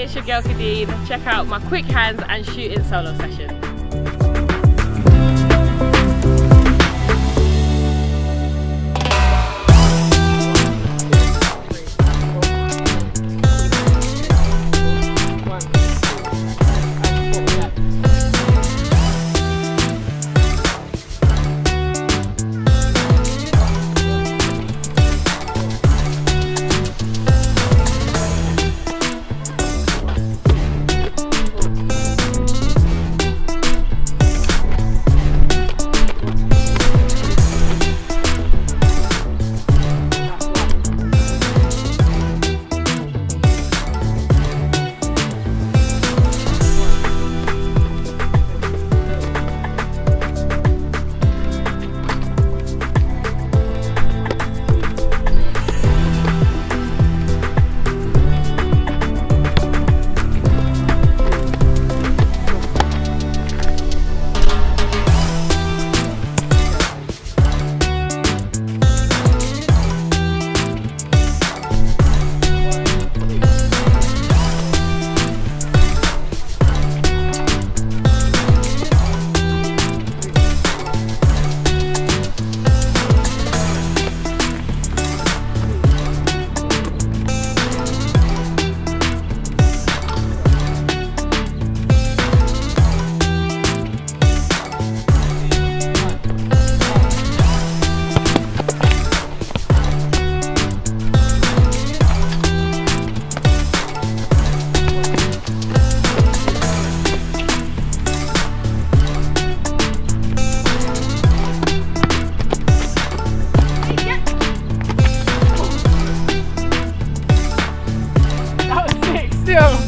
It's your girl Kadeen. Check out my quick hands and shooting solo session. Yeah.